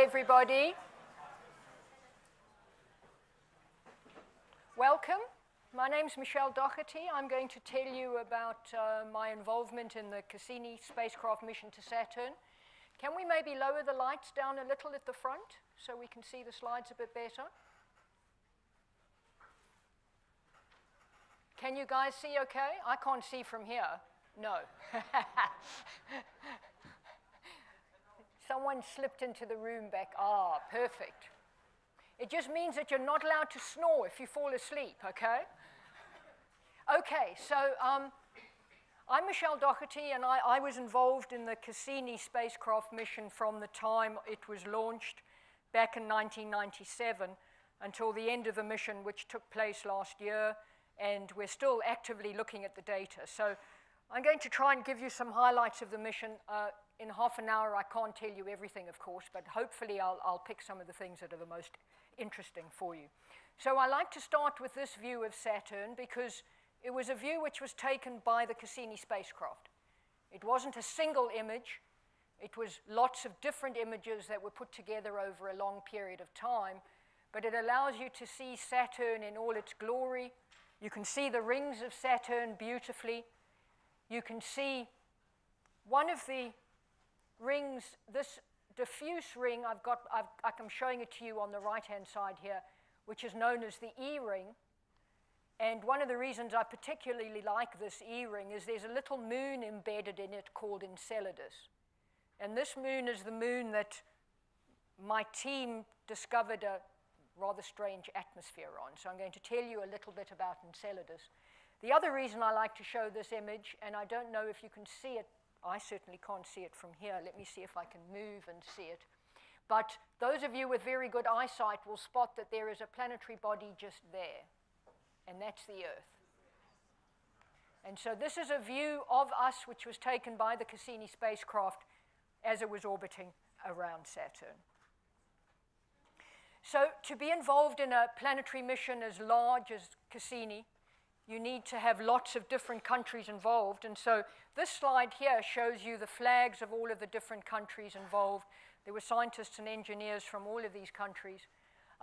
Everybody. Welcome. My name's Michele Dougherty. I'm going to tell you about uh, my involvement in the Cassini spacecraft mission to Saturn. Can we maybe lower the lights down a little at the front so we can see the slides a bit better? Can you guys see okay? I can't see from here. No. Someone slipped into the room back. Ah, perfect. It just means that you're not allowed to snore if you fall asleep, okay? Okay, so um, I'm Michele Dougherty, and I, I, was involved in the Cassini spacecraft mission from the time it was launched back in 1997 until the end of the mission, which took place last year, and we're still actively looking at the data. So I'm going to try and give you some highlights of the mission. Uh, in half an hour, I can't tell you everything, of course, but hopefully I'll, I'll pick some of the things that are the most interesting for you. So I like to start with this view of Saturn because it was a view which was taken by the Cassini spacecraft. It wasn't a single image. It was lots of different images that were put together over a long period of time, but it allows you to see Saturn in all its glory. You can see the rings of Saturn beautifully. You can see one of the rings, this diffuse ring, I've got, I've, I'm showing it to you on the right-hand side here, which is known as the E ring. And one of the reasons I particularly like this E-ring is there's a little moon embedded in it called Enceladus. And this moon is the moon that my team discovered a rather strange atmosphere on. So I'm going to tell you a little bit about Enceladus. The other reason I like to show this image, and I don't know if you can see it, I certainly can't see it from here. Let me see if I can move and see it. But those of you with very good eyesight will spot that there is a planetary body just there and that's the Earth. And so this is a view of us which was taken by the Cassini spacecraft as it was orbiting around Saturn. So to be involved in a planetary mission as large as Cassini, you need to have lots of different countries involved. And so this slide here shows you the flags of all of the different countries involved. There were scientists and engineers from all of these countries.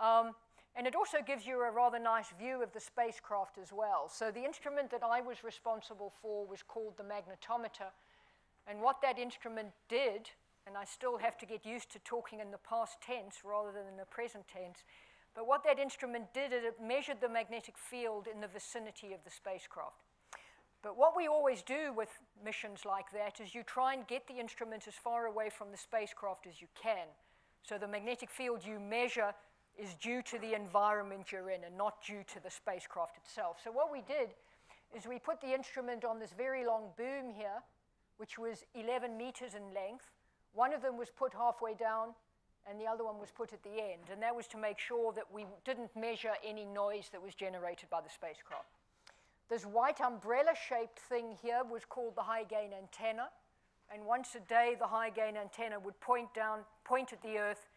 Um, and it also gives you a rather nice view of the spacecraft as well. So the instrument that I was responsible for was called the magnetometer. And what that instrument did, and I still have to get used to talking in the past tense rather than the present tense, but what that instrument did is it measured the magnetic field in the vicinity of the spacecraft. But what we always do with missions like that is you try and get the instrument as far away from the spacecraft as you can. So the magnetic field you measure is due to the environment you're in and not due to the spacecraft itself. So what we did is we put the instrument on this very long boom here, which was 11 meters in length. One of them was put halfway down, and the other one was put at the end. And that was to make sure that we didn't measure any noise that was generated by the spacecraft. This white umbrella-shaped thing here was called the high-gain antenna. And once a day, the high-gain antenna would point down, point at the Earth,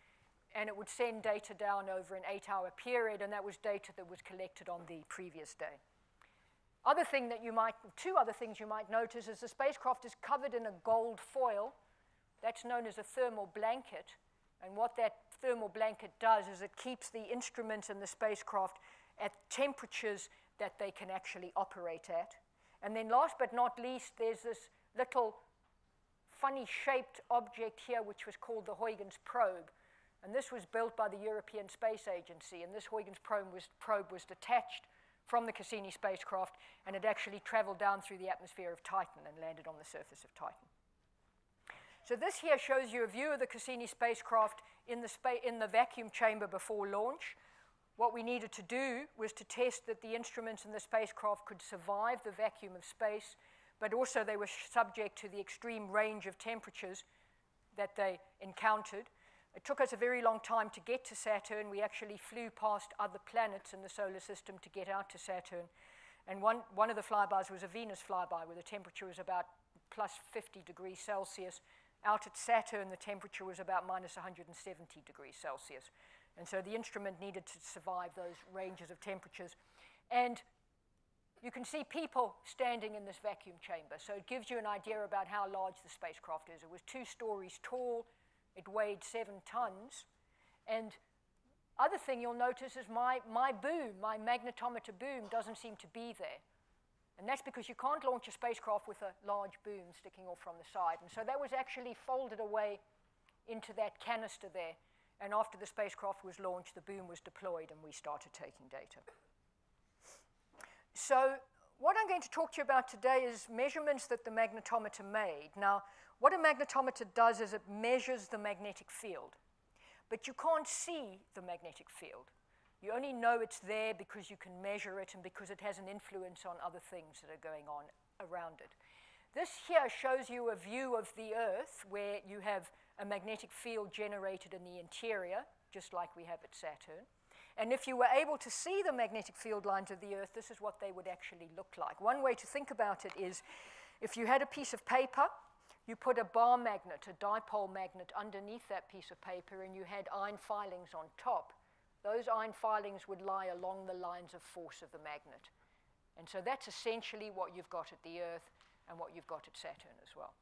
and it would send data down over an eight-hour period, and that was data that was collected on the previous day. Other thing that you might, two other things you might notice is the spacecraft is covered in a gold foil. That's known as a thermal blanket. And what that thermal blanket does is it keeps the instruments and the spacecraft at temperatures that they can actually operate at. And then last but not least, there's this little funny shaped object here, which was called the Huygens probe. And this was built by the European Space Agency, and this Huygens probe was, probe was detached from the Cassini spacecraft, and it actually traveled down through the atmosphere of Titan and landed on the surface of Titan. So this here shows you a view of the Cassini spacecraft in the, spa in the vacuum chamber before launch. What we needed to do was to test that the instruments in the spacecraft could survive the vacuum of space, but also they were subject to the extreme range of temperatures that they encountered. It took us a very long time to get to Saturn. We actually flew past other planets in the solar system to get out to Saturn. And one, one of the flybys was a Venus flyby where the temperature was about plus 50 degrees Celsius. Out at Saturn, the temperature was about minus 170 degrees Celsius. And so the instrument needed to survive those ranges of temperatures. And you can see people standing in this vacuum chamber. So it gives you an idea about how large the spacecraft is. It was two stories tall, It weighed seven tons. And other thing you'll notice is my, my boom, my magnetometer boom, doesn't seem to be there. And that's because you can't launch a spacecraft with a large boom sticking off from the side. And so that was actually folded away into that canister there. And after the spacecraft was launched, the boom was deployed and we started taking data. So what I'm going to talk to you about today is measurements that the magnetometer made. Now, what a magnetometer does is it measures the magnetic field. But you can't see the magnetic field. You only know it's there because you can measure it and because it has an influence on other things that are going on around it. This here shows you a view of the Earth where you have a magnetic field generated in the interior, just like we have at Saturn. And if you were able to see the magnetic field lines of the Earth, this is what they would actually look like. One way to think about it is if you had a piece of paper, you put a bar magnet, a dipole magnet, underneath that piece of paper, and you had iron filings on top those iron filings would lie along the lines of force of the magnet. And so that's essentially what you've got at the Earth and what you've got at Saturn as well.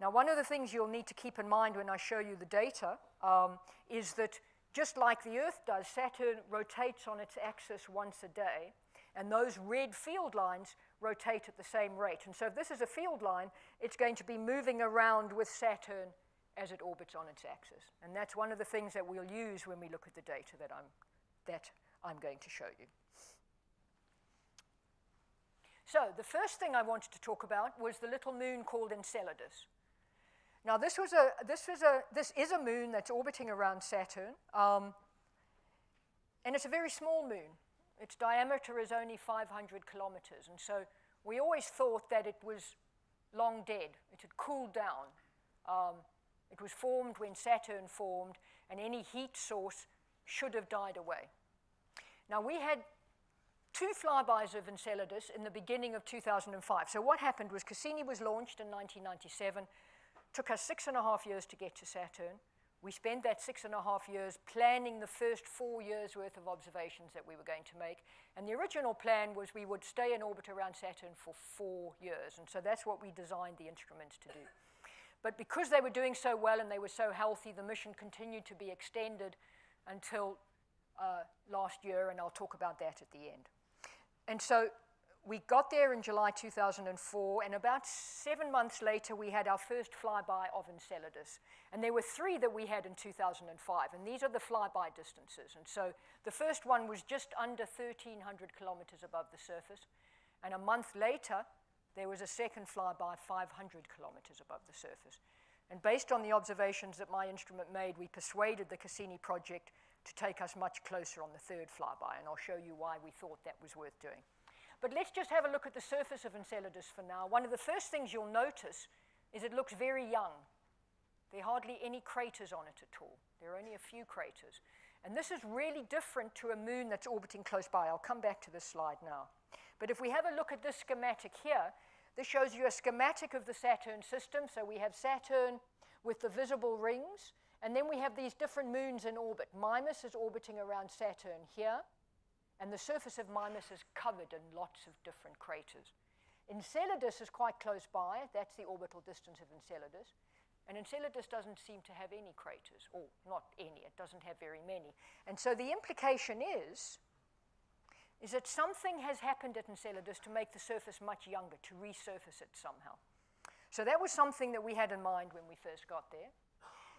Now, one of the things you'll need to keep in mind when I show you the data um, is that just like the Earth does, Saturn rotates on its axis once a day, and those red field lines rotate at the same rate. And so if this is a field line, it's going to be moving around with Saturn as it orbits on its axis. And that's one of the things that we'll use when we look at the data that I'm, that I'm going to show you. So the first thing I wanted to talk about was the little moon called Enceladus. Now this, was a, this, was a, this is a moon that's orbiting around Saturn, um, and it's a very small moon. Its diameter is only 500 kilometers, and so we always thought that it was long dead. It had cooled down. Um, it was formed when Saturn formed, and any heat source should have died away. Now, we had two flybys of Enceladus in the beginning of 2005. So what happened was Cassini was launched in 1997, took us six and a half years to get to Saturn. We spent that six and a half years planning the first four years worth of observations that we were going to make. And the original plan was we would stay in orbit around Saturn for four years. And so that's what we designed the instruments to do. But because they were doing so well and they were so healthy, the mission continued to be extended until uh, last year, and I'll talk about that at the end. And so we got there in July 2004, and about seven months later, we had our first flyby of Enceladus. And there were three that we had in 2005, and these are the flyby distances. And so the first one was just under 1,300 kilometers above the surface. And a month later, there was a second flyby 500 kilometers above the surface. And based on the observations that my instrument made, we persuaded the Cassini project to take us much closer on the third flyby, and I'll show you why we thought that was worth doing. But let's just have a look at the surface of Enceladus for now. One of the first things you'll notice is it looks very young. There are hardly any craters on it at all. There are only a few craters. And this is really different to a moon that's orbiting close by. I'll come back to this slide now. But if we have a look at this schematic here, this shows you a schematic of the Saturn system. So we have Saturn with the visible rings, and then we have these different moons in orbit. Mimas is orbiting around Saturn here, and the surface of Mimas is covered in lots of different craters. Enceladus is quite close by. That's the orbital distance of Enceladus. And Enceladus doesn't seem to have any craters, or not any, it doesn't have very many. And so the implication is is that something has happened at Enceladus to make the surface much younger, to resurface it somehow. So that was something that we had in mind when we first got there.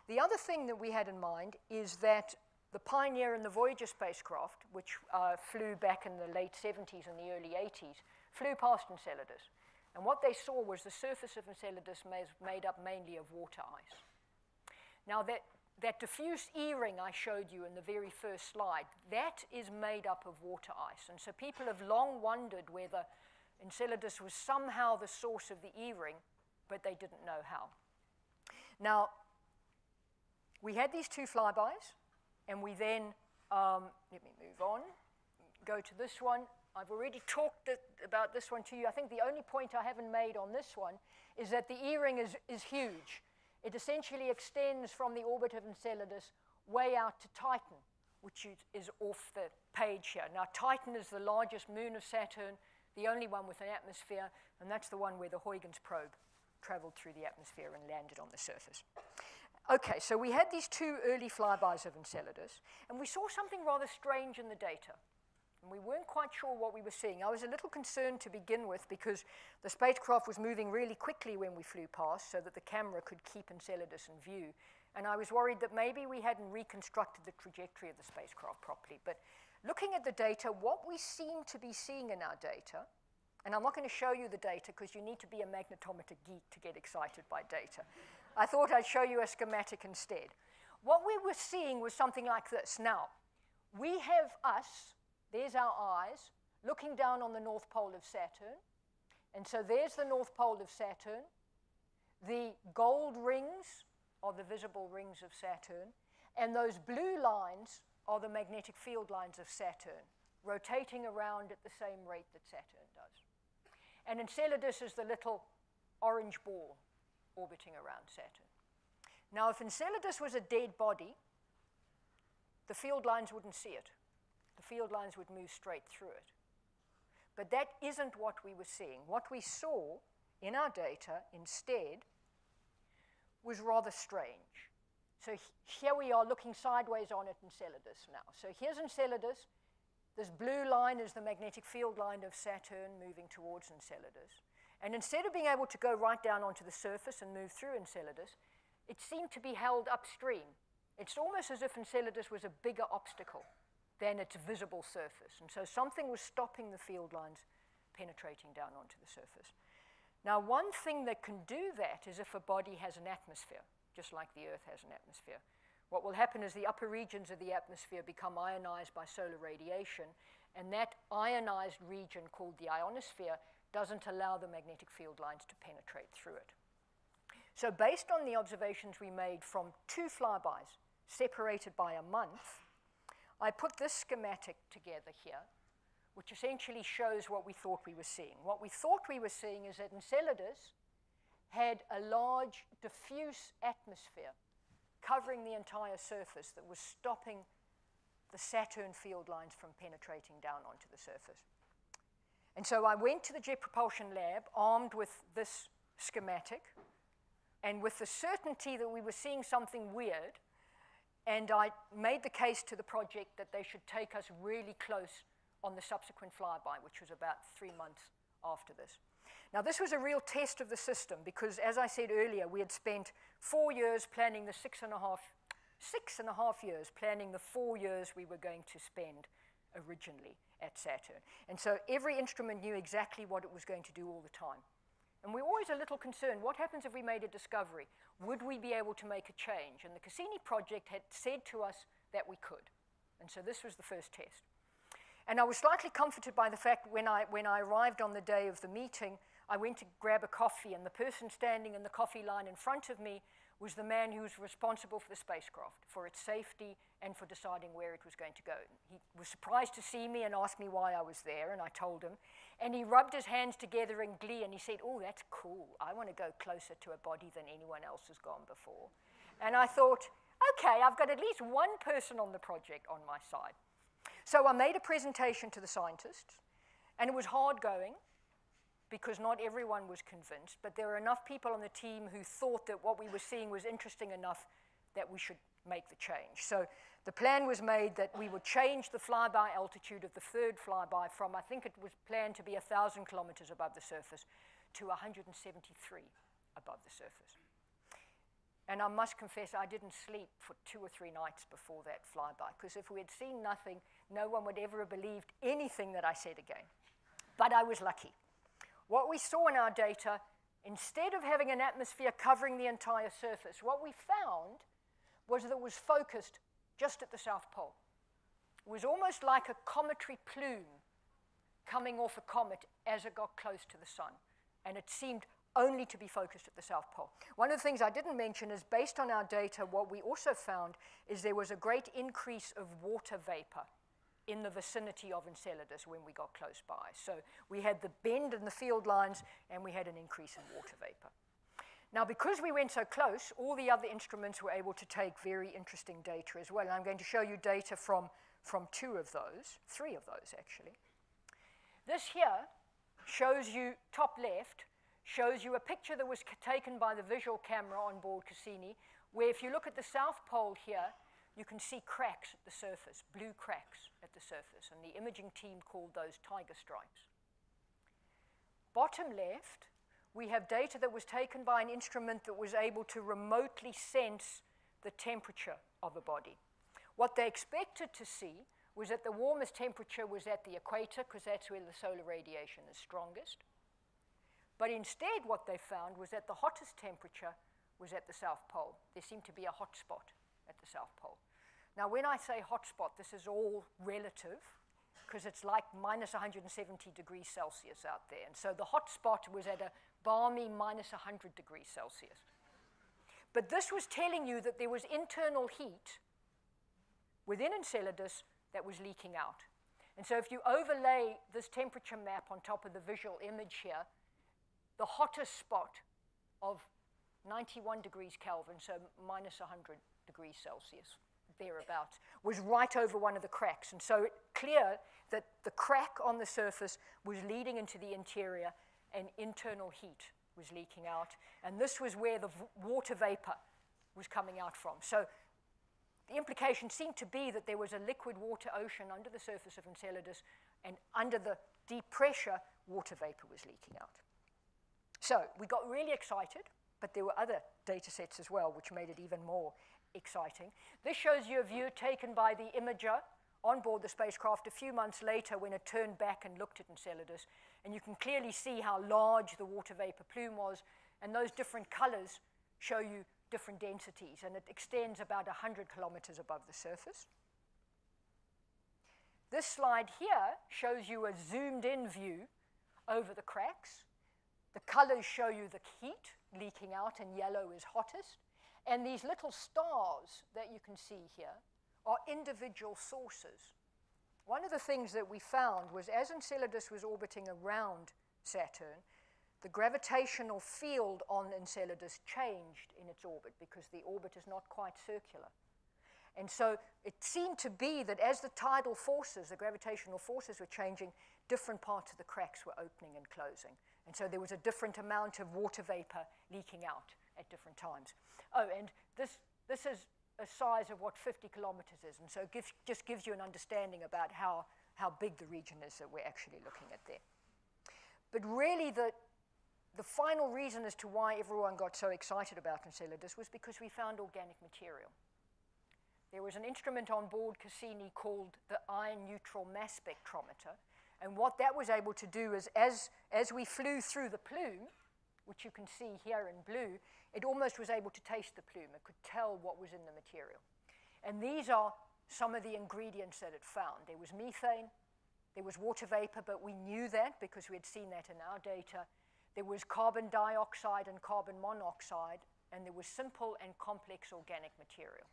The other thing that we had in mind is that the Pioneer and the Voyager spacecraft, which uh, flew back in the late 70s and the early 80s, flew past Enceladus. And what they saw was the surface of Enceladus made up mainly of water ice. Now, that that diffuse E-ring I showed you in the very first slide, that is made up of water ice. And so people have long wondered whether Enceladus was somehow the source of the E-ring, but they didn't know how. Now, we had these two flybys, and we then, um, let me move on, go to this one. I've already talked about this one to you. I think the only point I haven't made on this one is that the E-ring is, is huge. It essentially extends from the orbit of Enceladus way out to Titan, which is off the page here. Now, Titan is the largest moon of Saturn, the only one with an atmosphere, and that's the one where the Huygens probe traveled through the atmosphere and landed on the surface. Okay, so we had these two early flybys of Enceladus, and we saw something rather strange in the data. And we weren't quite sure what we were seeing. I was a little concerned to begin with because the spacecraft was moving really quickly when we flew past so that the camera could keep Enceladus in view. And I was worried that maybe we hadn't reconstructed the trajectory of the spacecraft properly. But looking at the data, what we seem to be seeing in our data, and I'm not going to show you the data because you need to be a magnetometer geek to get excited by data. I thought I'd show you a schematic instead. What we were seeing was something like this. Now, we have us there's our eyes looking down on the north pole of Saturn. And so there's the north pole of Saturn. The gold rings are the visible rings of Saturn. And those blue lines are the magnetic field lines of Saturn, rotating around at the same rate that Saturn does. And Enceladus is the little orange ball orbiting around Saturn. Now, if Enceladus was a dead body, the field lines wouldn't see it field lines would move straight through it. But that isn't what we were seeing. What we saw in our data instead was rather strange. So here we are looking sideways on at Enceladus now. So here's Enceladus. This blue line is the magnetic field line of Saturn moving towards Enceladus. And instead of being able to go right down onto the surface and move through Enceladus, it seemed to be held upstream. It's almost as if Enceladus was a bigger obstacle than its a visible surface. And so something was stopping the field lines penetrating down onto the surface. Now, one thing that can do that is if a body has an atmosphere, just like the Earth has an atmosphere. What will happen is the upper regions of the atmosphere become ionized by solar radiation, and that ionized region called the ionosphere doesn't allow the magnetic field lines to penetrate through it. So based on the observations we made from two flybys separated by a month, I put this schematic together here, which essentially shows what we thought we were seeing. What we thought we were seeing is that Enceladus had a large diffuse atmosphere covering the entire surface that was stopping the Saturn field lines from penetrating down onto the surface. And so I went to the Jet Propulsion Lab armed with this schematic and with the certainty that we were seeing something weird and I made the case to the project that they should take us really close on the subsequent flyby, which was about three months after this. Now, this was a real test of the system because, as I said earlier, we had spent four years planning the six and a half, six and a half years planning the four years we were going to spend originally at Saturn. And so every instrument knew exactly what it was going to do all the time. And we're always a little concerned, what happens if we made a discovery? Would we be able to make a change? And the Cassini project had said to us that we could. And so this was the first test. And I was slightly comforted by the fact when I, when I arrived on the day of the meeting, I went to grab a coffee, and the person standing in the coffee line in front of me was the man who was responsible for the spacecraft, for its safety, and for deciding where it was going to go. He was surprised to see me and asked me why I was there, and I told him. And he rubbed his hands together in glee and he said, Oh, that's cool. I want to go closer to a body than anyone else has gone before. And I thought, okay, I've got at least one person on the project on my side. So I made a presentation to the scientists, and it was hard going because not everyone was convinced, but there were enough people on the team who thought that what we were seeing was interesting enough that we should make the change. So the plan was made that we would change the flyby altitude of the third flyby from, I think it was planned to be 1,000 kilometers above the surface, to 173 above the surface. And I must confess, I didn't sleep for two or three nights before that flyby, because if we had seen nothing, no one would ever have believed anything that I said again. But I was lucky. What we saw in our data, instead of having an atmosphere covering the entire surface, what we found was that it was focused just at the South Pole. It was almost like a cometary plume coming off a comet as it got close to the sun. And it seemed only to be focused at the South Pole. One of the things I didn't mention is based on our data, what we also found is there was a great increase of water vapor in the vicinity of Enceladus when we got close by. So we had the bend in the field lines and we had an increase in water vapor. Now, because we went so close, all the other instruments were able to take very interesting data as well. And I'm going to show you data from, from two of those, three of those actually. This here shows you, top left, shows you a picture that was taken by the visual camera on board Cassini, where if you look at the south pole here, you can see cracks at the surface, blue cracks at the surface, and the imaging team called those tiger stripes. Bottom left, we have data that was taken by an instrument that was able to remotely sense the temperature of a body. What they expected to see was that the warmest temperature was at the equator, because that's where the solar radiation is strongest. But instead, what they found was that the hottest temperature was at the South Pole. There seemed to be a hot spot at the South Pole. Now, when I say hot spot, this is all relative because it's like minus 170 degrees Celsius out there. And so the hot spot was at a balmy minus 100 degrees Celsius. But this was telling you that there was internal heat within Enceladus that was leaking out. And so if you overlay this temperature map on top of the visual image here, the hottest spot of 91 degrees Kelvin, so minus 100 degrees Celsius, thereabouts, was right over one of the cracks. And so it's clear that the crack on the surface was leading into the interior and internal heat was leaking out. And this was where the water vapor was coming out from. So the implication seemed to be that there was a liquid water ocean under the surface of Enceladus, and under the deep pressure, water vapor was leaking out. So we got really excited, but there were other data sets as well, which made it even more exciting. This shows you a view taken by the imager on board the spacecraft a few months later when it turned back and looked at Enceladus. And you can clearly see how large the water vapor plume was, and those different colors show you different densities, and it extends about 100 kilometers above the surface. This slide here shows you a zoomed in view over the cracks. The colors show you the heat leaking out, and yellow is hottest. And these little stars that you can see here are individual sources. One of the things that we found was as Enceladus was orbiting around Saturn, the gravitational field on Enceladus changed in its orbit because the orbit is not quite circular. And so it seemed to be that as the tidal forces, the gravitational forces were changing, different parts of the cracks were opening and closing. And so there was a different amount of water vapor leaking out at different times. Oh, and this, this is a size of what 50 kilometers is. And so it gives, just gives you an understanding about how, how big the region is that we're actually looking at there. But really, the, the final reason as to why everyone got so excited about Enceladus was because we found organic material. There was an instrument on board Cassini called the ion neutral mass spectrometer, and what that was able to do is as, as we flew through the plume, which you can see here in blue, it almost was able to taste the plume. It could tell what was in the material. And these are some of the ingredients that it found. There was methane, there was water vapor, but we knew that because we had seen that in our data. There was carbon dioxide and carbon monoxide, and there was simple and complex organic material.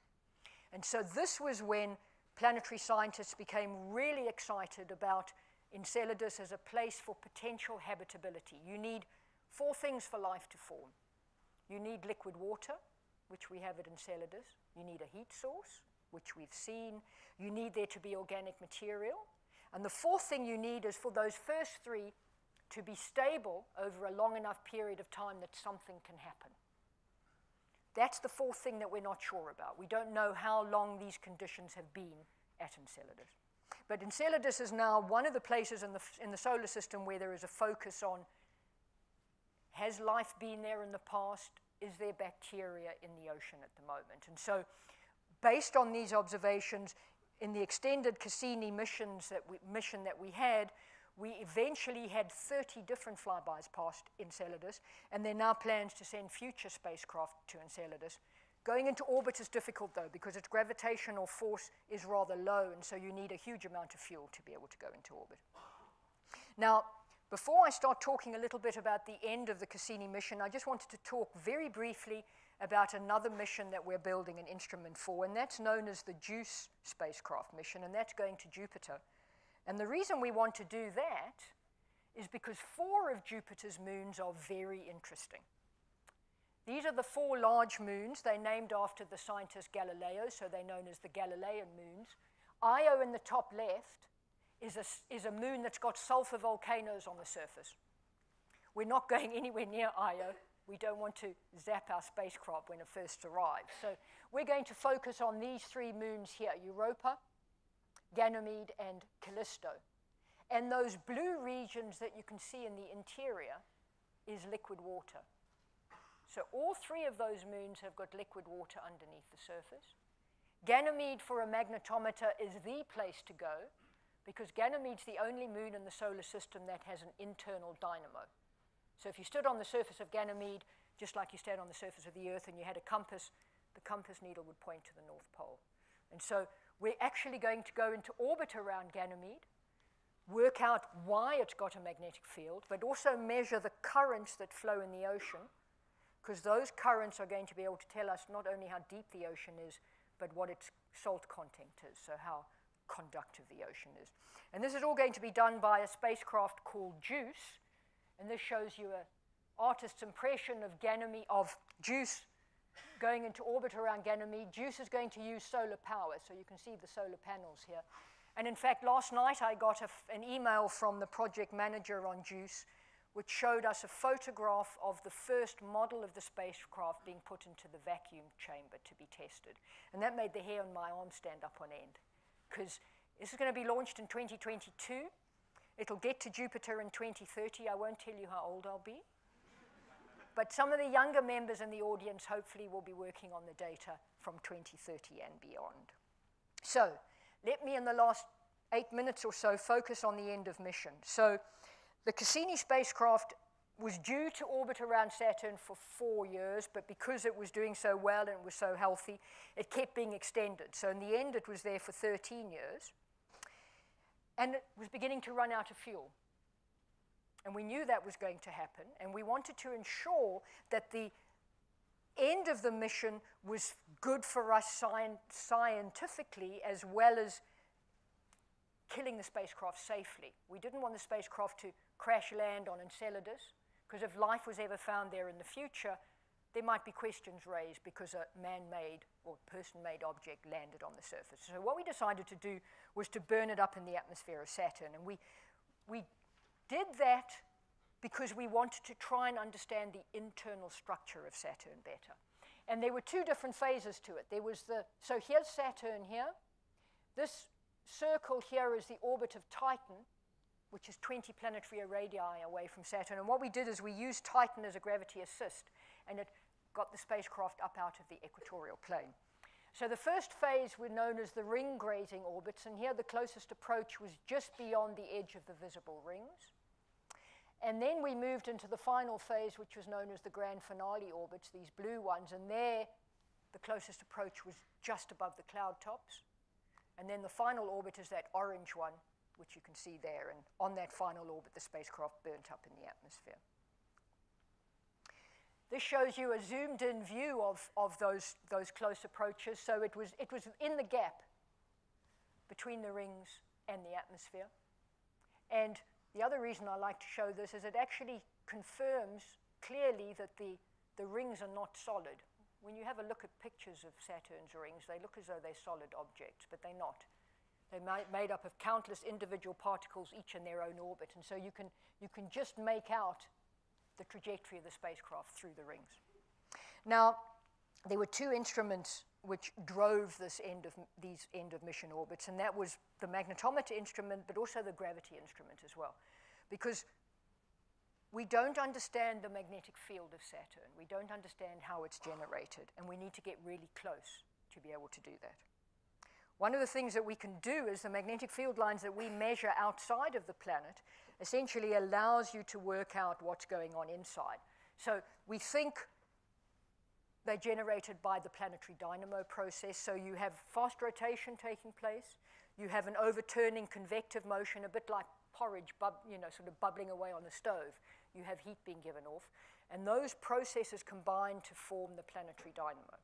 And so this was when planetary scientists became really excited about Enceladus as a place for potential habitability. You need four things for life to form. You need liquid water, which we have at Enceladus. You need a heat source, which we've seen. You need there to be organic material. And the fourth thing you need is for those first three to be stable over a long enough period of time that something can happen. That's the fourth thing that we're not sure about. We don't know how long these conditions have been at Enceladus. But Enceladus is now one of the places in the, in the solar system where there is a focus on has life been there in the past? Is there bacteria in the ocean at the moment? And so, based on these observations, in the extended Cassini missions that we, mission that we had, we eventually had 30 different flybys past Enceladus, and there are now plans to send future spacecraft to Enceladus. Going into orbit is difficult, though, because its gravitational force is rather low, and so you need a huge amount of fuel to be able to go into orbit. Now, before I start talking a little bit about the end of the Cassini mission, I just wanted to talk very briefly about another mission that we're building an instrument for, and that's known as the JUICE spacecraft mission, and that's going to Jupiter. And the reason we want to do that is because four of Jupiter's moons are very interesting. These are the four large moons. They're named after the scientist Galileo, so they're known as the Galilean moons. Io in the top left is a, is a moon that's got sulfur volcanoes on the surface. we're not going anywhere near Io. We don't want to zap our spacecraft when it first arrives. So we're going to focus on these three moons here, Europa, Ganymede, and Callisto. And those blue regions that you can see in the interior is liquid water. So all three of those moons have got liquid water underneath the surface. Ganymede for a magnetometer is the place to go because Ganymede's the only moon in the solar system that has an internal dynamo. So if you stood on the surface of Ganymede, just like you stand on the surface of the Earth and you had a compass, the compass needle would point to the North Pole. And so we're actually going to go into orbit around Ganymede, work out why it's got a magnetic field, but also measure the currents that flow in the ocean, because those currents are going to be able to tell us not only how deep the ocean is, but what its salt content is, so how conductive the ocean is. And this is all going to be done by a spacecraft called JUICE, and this shows you an artist's impression of Ganymede, of JUICE going into orbit around Ganymede. JUICE is going to use solar power, so you can see the solar panels here. And in fact, last night I got an email from the project manager on JUICE, which showed us a photograph of the first model of the spacecraft being put into the vacuum chamber to be tested. And that made the hair on my arm stand up on end, because this is going to be launched in 2022. It'll get to Jupiter in 2030. I won't tell you how old I'll be. But some of the younger members in the audience hopefully will be working on the data from 2030 and beyond. So let me, in the last eight minutes or so, focus on the end of mission. So the Cassini spacecraft was due to orbit around Saturn for four years, but because it was doing so well and was so healthy, it kept being extended. So in the end, it was there for 13 years and it was beginning to run out of fuel. And we knew that was going to happen, and we wanted to ensure that the end of the mission was good for us sci scientifically as well as killing the spacecraft safely. We didn't want the spacecraft to crash land on Enceladus, because if life was ever found there in the future, there might be questions raised because a man-made or person-made object landed on the surface. So what we decided to do was to burn it up in the atmosphere of Saturn. And we, we did that because we wanted to try and understand the internal structure of Saturn better. And there were two different phases to it. There was the, so here's Saturn here. This circle here is the orbit of Titan, which is 20 planetary radii away from Saturn. And what we did is we used Titan as a gravity assist, and it got the spacecraft up out of the equatorial plane. So the first phase were known as the ring grazing orbits, and here the closest approach was just beyond the edge of the visible rings. And then we moved into the final phase, which was known as the grand finale orbits, these blue ones, and there the closest approach was just above the cloud tops. And then the final orbit is that orange one, which you can see there. And on that final orbit, the spacecraft burnt up in the atmosphere. This shows you a zoomed in view of, of those, those close approaches. So it was, it was in the gap between the rings and the atmosphere. And the other reason I like to show this is it actually confirms clearly that the, the rings are not solid. When you have a look at pictures of Saturn's rings, they look as though they're solid objects, but they're not. They're made up of countless individual particles, each in their own orbit. And so you can, you can just make out the trajectory of the spacecraft through the rings. Now, there were two instruments which drove this end of these end of mission orbits, and that was the magnetometer instrument, but also the gravity instrument as well, because we don't understand the magnetic field of Saturn. We don't understand how it's generated, and we need to get really close to be able to do that. One of the things that we can do is the magnetic field lines that we measure outside of the planet essentially allows you to work out what's going on inside. So we think they're generated by the planetary dynamo process. So you have fast rotation taking place. You have an overturning convective motion, a bit like porridge, you know, sort of bubbling away on the stove. You have heat being given off. And those processes combine to form the planetary dynamo.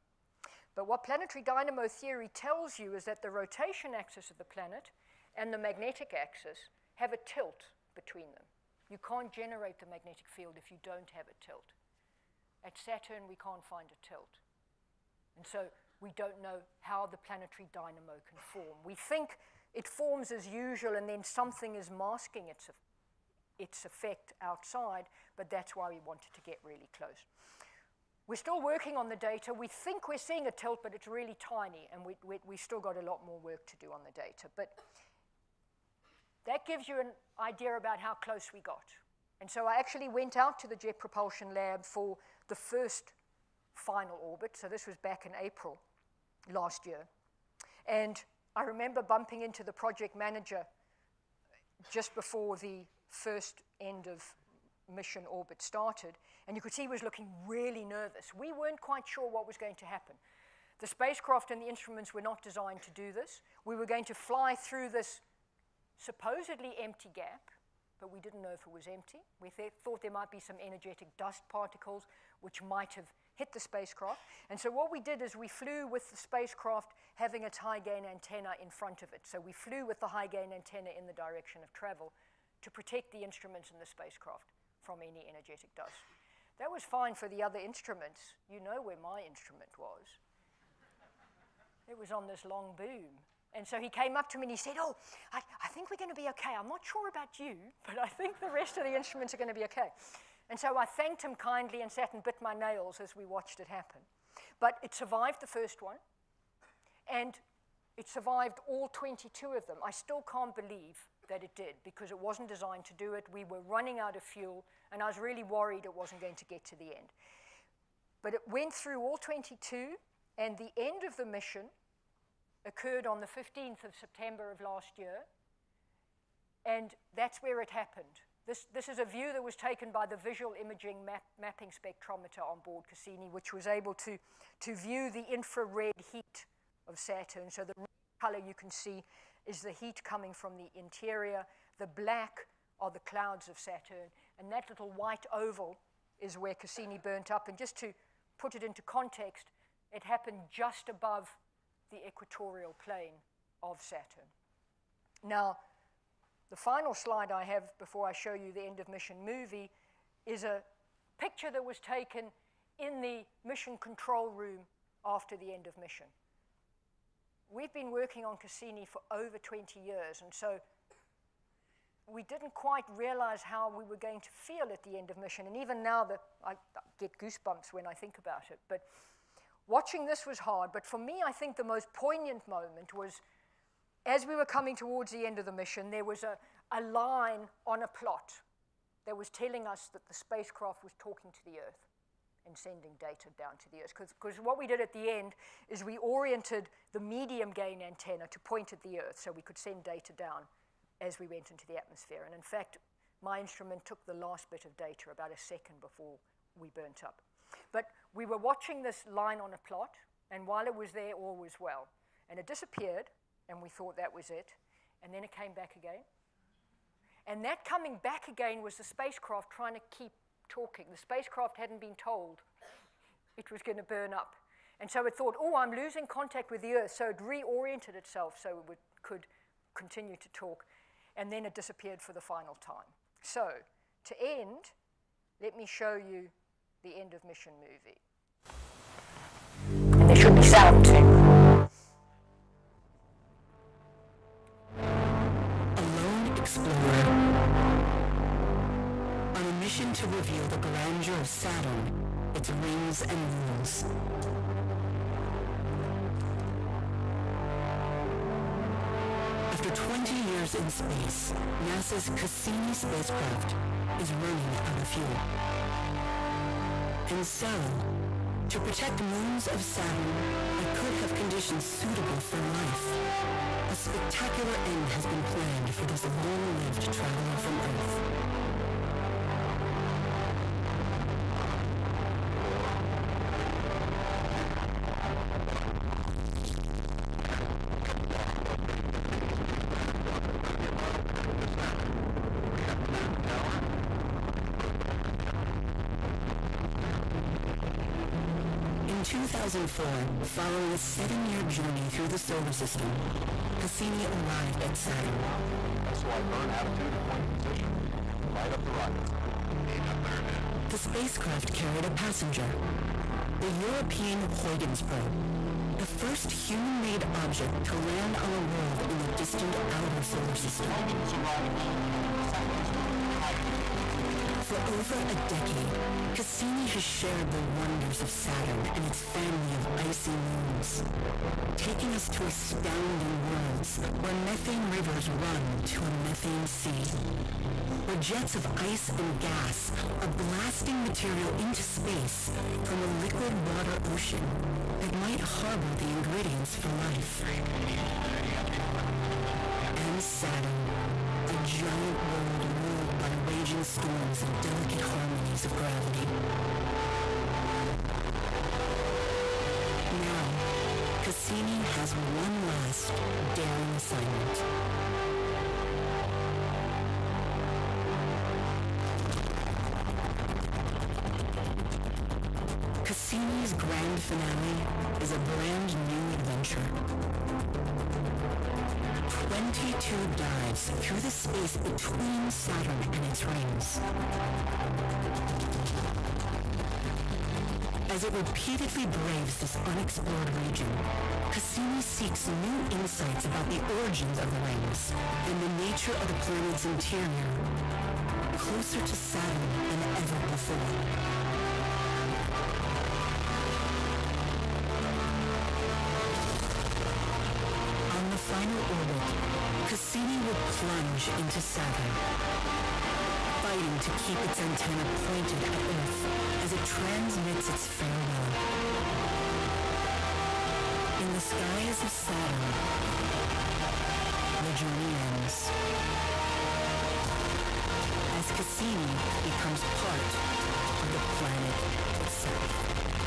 But what planetary dynamo theory tells you is that the rotation axis of the planet and the magnetic axis have a tilt between them. You can't generate the magnetic field if you don't have a tilt. At Saturn, we can't find a tilt. And so we don't know how the planetary dynamo can form. We think it forms as usual and then something is masking its its effect outside, but that's why we wanted to get really close. We're still working on the data. We think we're seeing a tilt, but it's really tiny, and we, we, we still got a lot more work to do on the data. But that gives you an idea about how close we got. And so I actually went out to the Jet Propulsion Lab for the first final orbit. So this was back in April last year. And I remember bumping into the project manager just before the first end of mission orbit started, and you could see he was looking really nervous. We weren't quite sure what was going to happen. The spacecraft and the instruments were not designed to do this. We were going to fly through this supposedly empty gap, but we didn't know if it was empty. We th thought there might be some energetic dust particles which might have hit the spacecraft. And so what we did is we flew with the spacecraft having its high gain antenna in front of it. So we flew with the high gain antenna in the direction of travel to protect the instruments in the spacecraft from any energetic dust. That was fine for the other instruments. You know where my instrument was. It was on this long boom. And so he came up to me and he said, Oh, I, I think we're going to be okay. I'm not sure about you, but I think the rest of the instruments are going to be okay. And so I thanked him kindly and sat and bit my nails as we watched it happen. But it survived the first one, and it survived all 22 of them. I still can't believe that it did because it wasn't designed to do it. We were running out of fuel, and I was really worried it wasn't going to get to the end. But it went through all 22, and the end of the mission occurred on the 15th of September of last year, and that's where it happened. This, this is a view that was taken by the visual imaging map, mapping spectrometer on board Cassini, which was able to, to view the infrared heat of Saturn. So the color you can see is the heat coming from the interior. The black are the clouds of Saturn. And that little white oval is where Cassini burnt up. And just to put it into context, it happened just above the equatorial plane of Saturn. Now, the final slide I have before I show you the end of mission movie is a picture that was taken in the mission control room after the end of mission. We've been working on Cassini for over 20 years, and so we didn't quite realize how we were going to feel at the end of mission. And even now, that I get goosebumps when I think about it. But watching this was hard. But for me, I think the most poignant moment was as we were coming towards the end of the mission, there was a, a line on a plot that was telling us that the spacecraft was talking to the Earth and sending data down to the Earth. Because what we did at the end is we oriented the medium gain antenna to point at the Earth so we could send data down as we went into the atmosphere. And in fact, my instrument took the last bit of data about a second before we burnt up. But we were watching this line on a plot, and while it was there, all was well. And it disappeared, and we thought that was it. And then it came back again. And that coming back again was the spacecraft trying to keep talking. The spacecraft hadn't been told it was going to burn up. And so it thought, oh, I'm losing contact with the Earth. So it reoriented itself so it would, could continue to talk. And then it disappeared for the final time. So to end, let me show you the end of mission movie. And there should be sound too. explorer. Mission to reveal the grandeur of Saturn, its rings and moons. After 20 years in space, NASA's Cassini spacecraft is running out of fuel. And so, to protect moons of Saturn that could have conditions suitable for life, a spectacular end has been planned for this long-lived traveler from Earth. Following a seven-year journey through the solar system, Cassini arrived at Saturn. So I burn attitude and point position. Light up the rocket. The spacecraft carried a passenger, the European Huygens probe, the first human-made object to land on a world in the distant outer solar system. Over a decade, Cassini has shared the wonders of Saturn and its family of icy moons, taking us to astounding worlds where methane rivers run to a methane sea, where jets of ice and gas are blasting material into space from a liquid water ocean that might harbor the ingredients for life. And Saturn, storms and delicate harmonies of gravity. Now, Cassini has one last daring assignment. Cassini's grand finale is a brand new 22 dives through the space between Saturn and its rings. As it repeatedly braves this unexplored region, Cassini seeks new insights about the origins of the rings and the nature of the planet's interior, closer to Saturn than ever before. Plunge into Saturn, fighting to keep its antenna pointed at Earth as it transmits its farewell. In the skies of Saturn, the journey ends. As Cassini becomes part of the planet itself.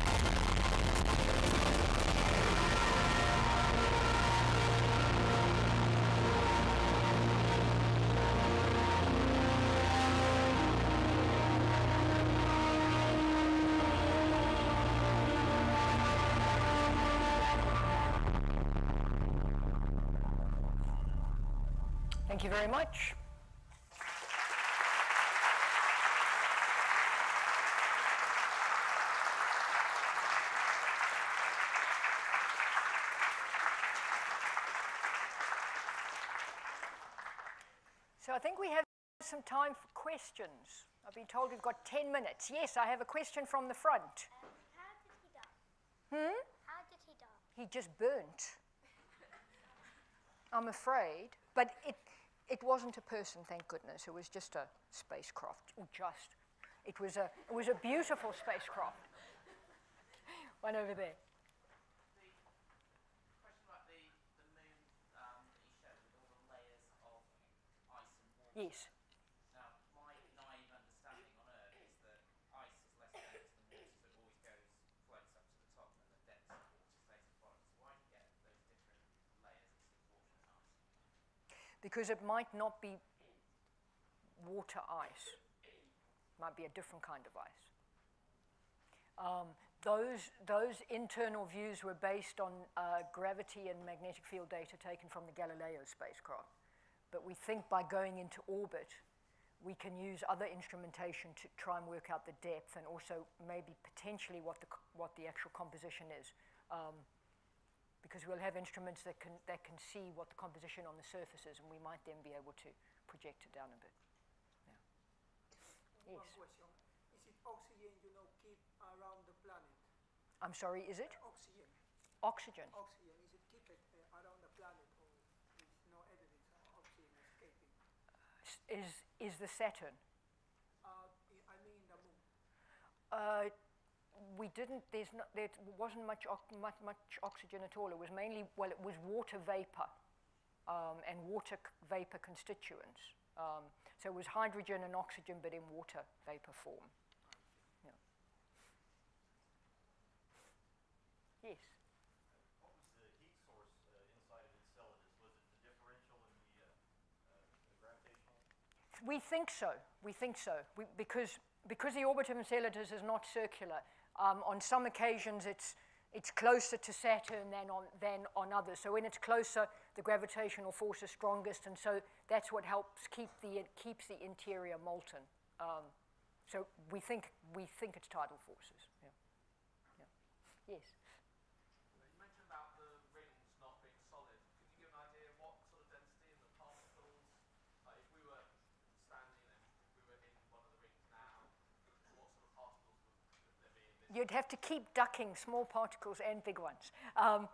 Thank you very much. So I think we have some time for questions. I've been told we've got 10 minutes. Yes, I have a question from the front. How did he die? Hmm? How did he die? He just burnt. I'm afraid. But it, it wasn't a person, thank goodness. It was just a spacecraft. Just. It was a, it was a beautiful spacecraft. One over there. The the, the moon um, that you showed with all the layers of ice and water. Yes. Now, my naive understanding on Earth is that ice is less dense than water, so it always goes, floats up to the top, and the dense water stays at the bottom. So why do you get those different layers of sort of water and ice? Because it might not be water ice, might be a different kind of ice. Um, those, those internal views were based on uh, gravity and magnetic field data taken from the Galileo spacecraft. But we think by going into orbit, we can use other instrumentation to try and work out the depth and also maybe potentially what the, what the actual composition is. Um, because we'll have instruments that can, that can see what the composition on the surface is, and we might then be able to project it down a bit. Yeah. One Yes. question. Is it oxygen, you know, keep around the planet? I'm sorry, is it? Oxygen. Oxygen. Oxygen, is it keep it uh, around the planet or is no evidence of oxygen escaping? Is, is the Saturn? Uh, I- I mean the moon. We didn't, there's not, there wasn't much, much, much oxygen at all. It was mainly, well, it was water vapor um, and water c- vapor constituents. Um, so it was hydrogen and oxygen, but in water vapor form. Yeah. Yes. What was the heat source uh, inside of Enceladus? Was it the differential in the, uh, uh? We think so. We think so. We, because, because the orbit of Enceladus is not circular, um, on some occasions it's, it's closer to Saturn than on, than on others. So when it's closer, the gravitational force is strongest, and so that's what helps keep the, keeps the interior molten. Um, so we think, we think it's tidal forces. Yeah. Yeah. Yes. You mentioned about the rings not being solid. Could you give an idea what sort of density in the particles, like if we were standing and if we were in one of the rings now, you'd have to keep ducking small particles and big ones. Um,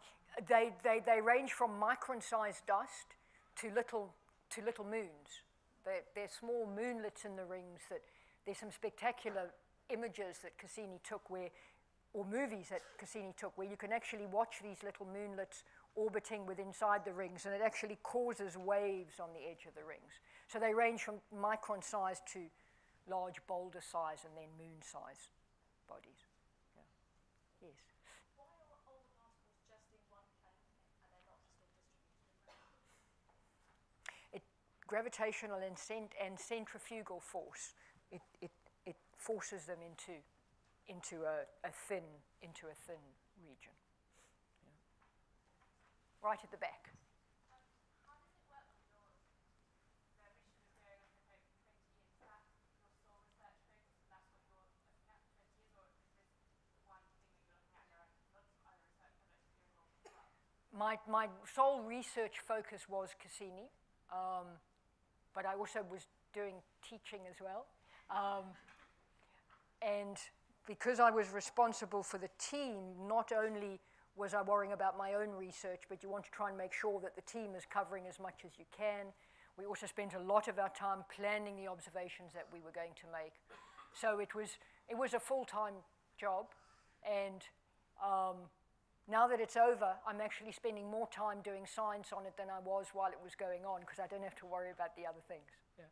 they, they, they range from micron-sized dust to little, to little moons. They're, they're small moonlets in the rings that there's some spectacular images that Cassini took where, or movies that Cassini took where you can actually watch these little moonlets orbiting with inside the rings and it actually causes waves on the edge of the rings. So they range from micron size to large boulder size and then moon size bodies. Yeah. Yes. Why are all the particles just in one plane and they're not just all distributed around? It, gravitational and, cent- and centrifugal force, it, it, it forces them into, into a, a thin, into a thin region. Yeah. Right at the back. How does it work with your, their mission is going on for 20 years? Is that your sole research focus and that's what you're looking at for 20 years or is this one thing that you're looking at? There are lots of other research projects you're involved as well. My, my sole research focus was Cassini, um, but I also was doing teaching as well. Um, and because I was responsible for the team, not only was I worrying about my own research, but you want to try and make sure that the team is covering as much as you can. We also spent a lot of our time planning the observations that we were going to make. So it was, it was a full-time job, and um, now that it's over, I'm actually spending more time doing science on it than I was while it was going on, because I don't have to worry about the other things. Yeah.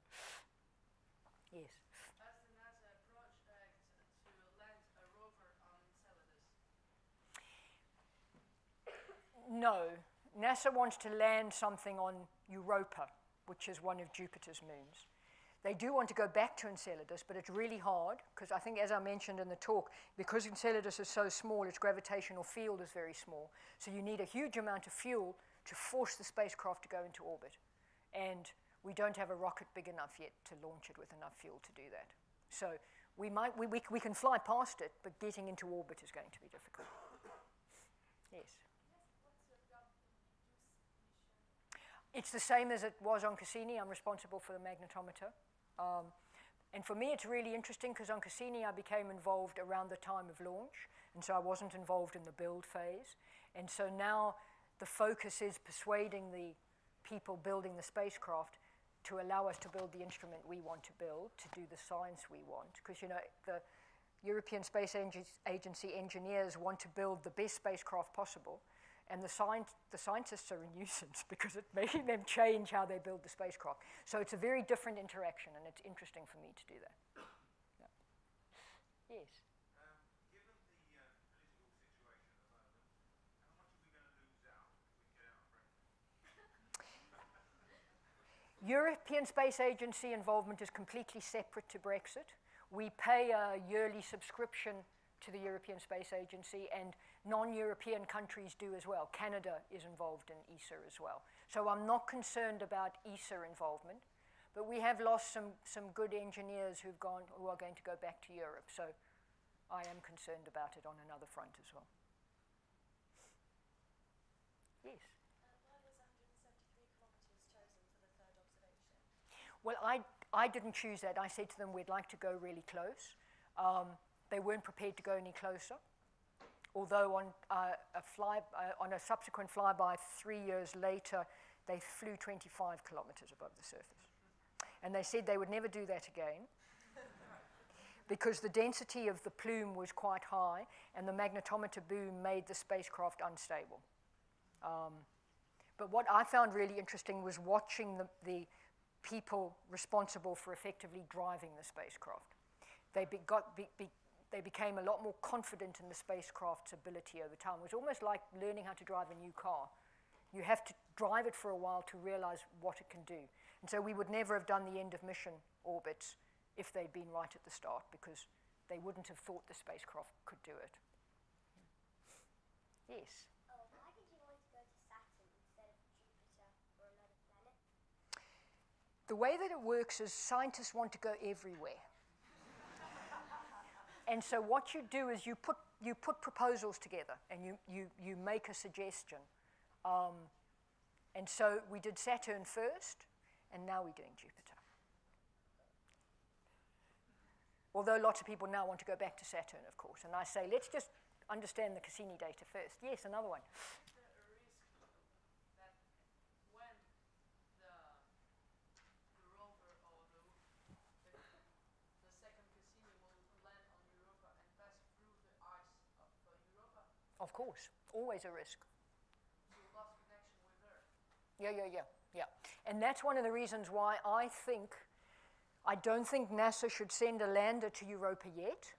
Yes. Has the NASA project to land a rover on Enceladus? No. NASA wants to land something on Europa, which is one of Jupiter's moons. They do want to go back to Enceladus, but it's really hard because I think, as I mentioned in the talk, because Enceladus is so small, its gravitational field is very small. So you need a huge amount of fuel to force the spacecraft to go into orbit. And we don't have a rocket big enough yet to launch it with enough fuel to do that. So we, might, we, we, we can fly past it, but getting into orbit is going to be difficult. Yes. It's the same as it was on Cassini. I'm responsible for the magnetometer. Um, and for me, it's really interesting because on Cassini, I became involved around the time of launch, and so I wasn't involved in the build phase. And so now the focus is persuading the people building the spacecraft to allow us to build the instrument we want to build, to do the science we want. Because, you know, the European Space Agency engineers want to build the best spacecraft possible, and the, science, the scientists are a nuisance because it's making them change how they build the spacecraft. So it's a very different interaction, and it's interesting for me to do that. Yeah. Yes. Given the political situation at the moment, how much are we going to lose out if we get out of Brexit? European Space Agency involvement is completely separate to Brexit. We pay a yearly subscription to the European Space Agency, and non-European countries do as well. Canada is involved in ESA as well. So I'm not concerned about ESA involvement, but we have lost some, some good engineers who've gone, who are going to go back to Europe. So I am concerned about it on another front as well. Yes. why was 173 kilometres chosen for the third observation? Well, I, I didn't choose that. I said to them, we'd like to go really close. Um, they weren't prepared to go any closer. Although on, uh, a, fly, uh, on a subsequent flyby three years later, they flew 25 kilometers above the surface. And they said they would never do that again because the density of the plume was quite high and the magnetometer boom made the spacecraft unstable. Um, but what I found really interesting was watching the, the people responsible for effectively driving the spacecraft. They be, got, be, be, they became a lot more confident in the spacecraft's ability over time. It was almost like learning how to drive a new car. You have to drive it for a while to realize what it can do. And so we would never have done the end of mission orbits if they'd been right at the start because they wouldn't have thought the spacecraft could do it. Yes. Oh, why did you want to go to Saturn instead of Jupiter or another planet? The way that it works is scientists want to go everywhere. And so what you do is you put, you put proposals together and you, you, you make a suggestion. Um, and so we did Saturn first, and now we're doing Jupiter. Although lots of people now want to go back to Saturn, of course. And I say, let's just understand the Cassini data first. Yes, another one. Is there a risk that when the, the rover or the, the, the second Cassini will land on Europa and pass through the ice of uh, Europa, Of course, always a risk. Earth? Yeah, yeah, yeah, yeah. And that's one of the reasons why I think, I don't think NASA should send a lander to Europa yet.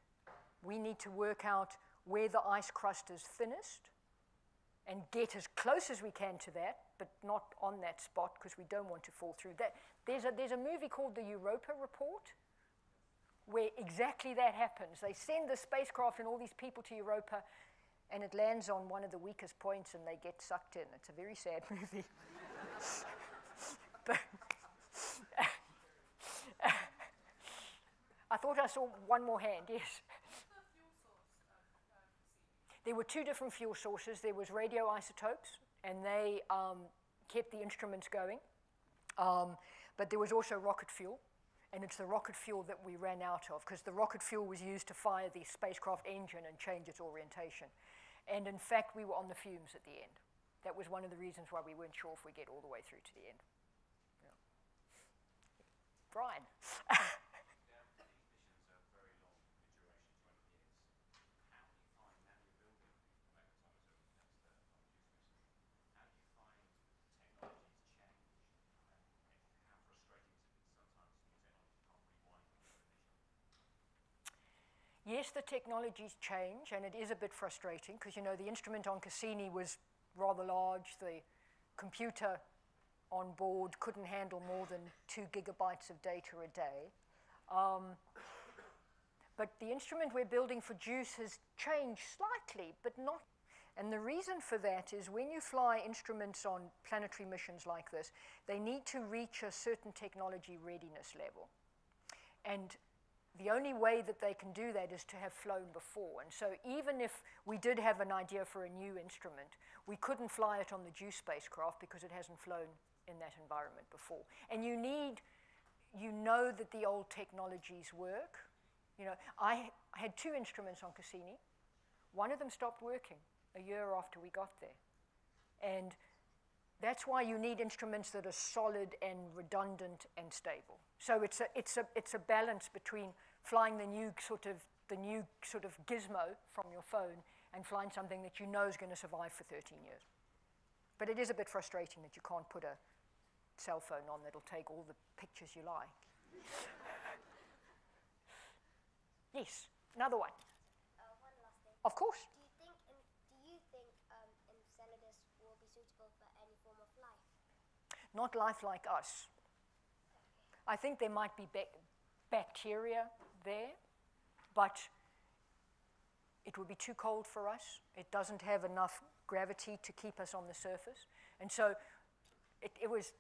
We need to work out where the ice crust is thinnest and get as close as we can to that, but not on that spot because we don't want to fall through that. There's a, there's a movie called the Europa Report where exactly that happens. They send the spacecraft and all these people to Europa, and it lands on one of the weakest points and they get sucked in. It's a very sad movie. but I thought I saw one more hand, yes. There were two different fuel sources. There was radioisotopes, and they um, kept the instruments going. Um, but there was also rocket fuel, and it's the rocket fuel that we ran out of because the rocket fuel was used to fire the spacecraft engine and change its orientation. And in fact, we were on the fumes at the end. That was one of the reasons why we weren't sure if we get all the way through to the end. Yeah. Brian. Yeah, these missions are very long in duration, 20 years. How do you find, now you're building the magnetometer next to Tom Hughes mission, how do you find technologies change? And how frustrating is it that sometimes new technology can't rewind the initial? Yes, the technologies change, and it is a bit frustrating because you know the instrument on Cassini was rather large. The computer on board couldn't handle more than two gigabytes of data a day. Um, but the instrument we're building for JUICE has changed slightly, but not. And the reason for that is when you fly instruments on planetary missions like this, they need to reach a certain technology readiness level. And the only way that they can do that is to have flown before. And so, even if we did have an idea for a new instrument, we couldn't fly it on the JUICE spacecraft because it hasn't flown in that environment before. And you need, you know that the old technologies work. You know, I had two instruments on Cassini. One of them stopped working a year after we got there. And that's why you need instruments that are solid and redundant and stable. So it's a, it's a, it's a balance between flying the new sort of the new sort of gizmo from your phone and flying something that you know is going to survive for 13 years. But it is a bit frustrating that you can't put a cell phone on that'll take all the pictures you like. yes, another one. Uh, one last thing. Of course. Do you think in, do you think um, Enceladus will be suitable for any form of life? Not life like us. I think there might be bac- bacteria there, but it would be too cold for us. It doesn't have enough gravity to keep us on the surface. And so it, it was,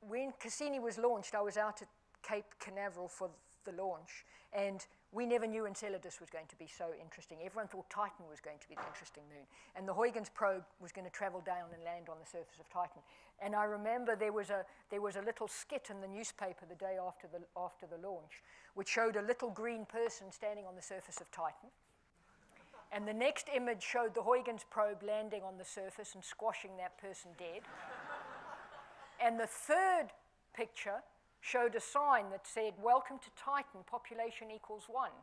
when Cassini was launched, I was out at Cape Canaveral for the launch, and we never knew Enceladus was going to be so interesting. Everyone thought Titan was going to be the interesting moon, and the Huygens probe was going to travel down and land on the surface of Titan. And I remember there was a, there was a little skit in the newspaper the day after the, after the launch, which showed a little green person standing on the surface of Titan. And the next image showed the Huygens probe landing on the surface and squashing that person dead. and the third picture showed a sign that said, Welcome to Titan, population equals one.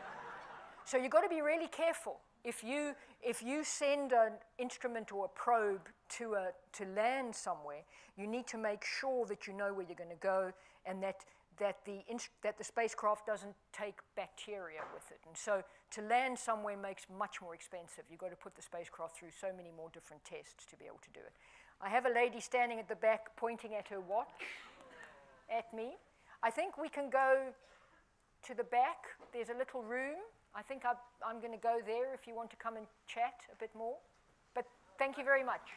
so you've got to be really careful. If you, if you send an instrument or a probe to, a, to land somewhere, you need to make sure that you know where you're going to go and that, that, the that the spacecraft doesn't take bacteria with it. And so to land somewhere makes much more expensive. You've got to put the spacecraft through so many more different tests to be able to do it. I have a lady standing at the back pointing at her watch at me. I think we can go to the back. There's a little room. I think I, I'm going to go there if you want to come and chat a bit more. But thank you very much.